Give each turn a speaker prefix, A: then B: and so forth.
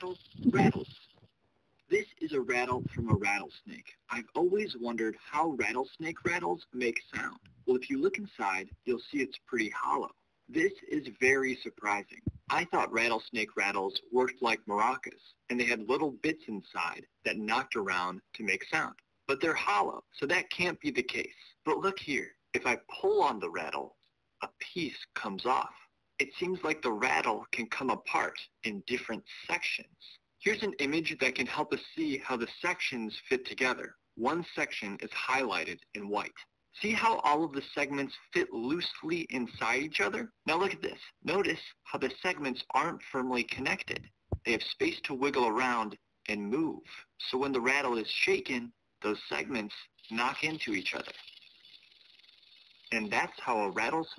A: rattles? Rattles. This is a rattle from a rattlesnake. I've always wondered how rattlesnake rattles make sound. Well, if you look inside, you'll see it's pretty hollow. This is very surprising. I thought rattlesnake rattles worked like maracas, and they had little bits inside that knocked around to make sound. But they're hollow, so that can't be the case. But look here. If I pull on the rattle, a piece comes off. It seems like the rattle can come apart in different sections. Here's an image that can help us see how the sections fit together. One section is highlighted in white. See how all of the segments fit loosely inside each other? Now look at this. Notice how the segments aren't firmly connected. They have space to wiggle around and move. So when the rattle is shaken, those segments knock into each other. And that's how a rattlesnake